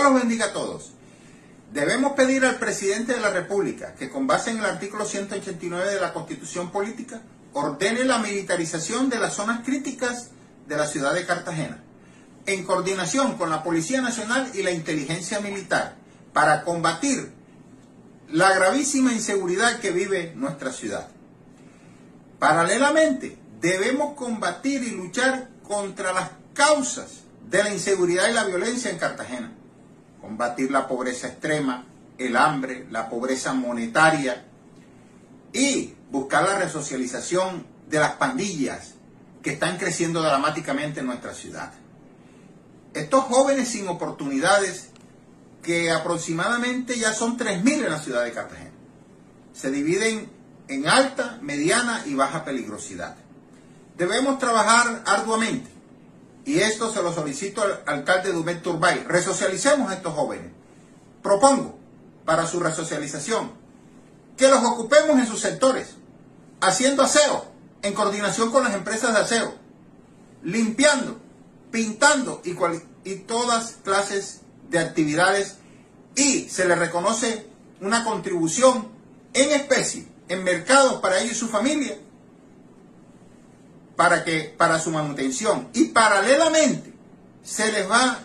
Dios los bendiga a todos. Debemos pedir al presidente de la República que con base en el artículo 189 de la Constitución Política ordene la militarización de las zonas críticas de la ciudad de Cartagena, en coordinación con la Policía Nacional y la Inteligencia Militar, para combatir la gravísima inseguridad que vive nuestra ciudad. Paralelamente, debemos combatir y luchar contra las causas de la inseguridad y la violencia en Cartagena. Combatir la pobreza extrema, el hambre, la pobreza monetaria y buscar la resocialización de las pandillas que están creciendo dramáticamente en nuestra ciudad. Estos jóvenes sin oportunidades, que aproximadamente ya son 3.000 en la ciudad de Cartagena, se dividen en alta, mediana y baja peligrosidad. Debemos trabajar arduamente y esto se lo solicito al alcalde Dumet Turbay. Resocialicemos a estos jóvenes. Propongo para su resocialización que los ocupemos en sus sectores, haciendo aseo en coordinación con las empresas de aseo, limpiando, pintando y, y todas clases de actividades y se les reconoce una contribución en especie, en mercados para ellos y su familia, para, que, para su manutención. Y paralelamente se les va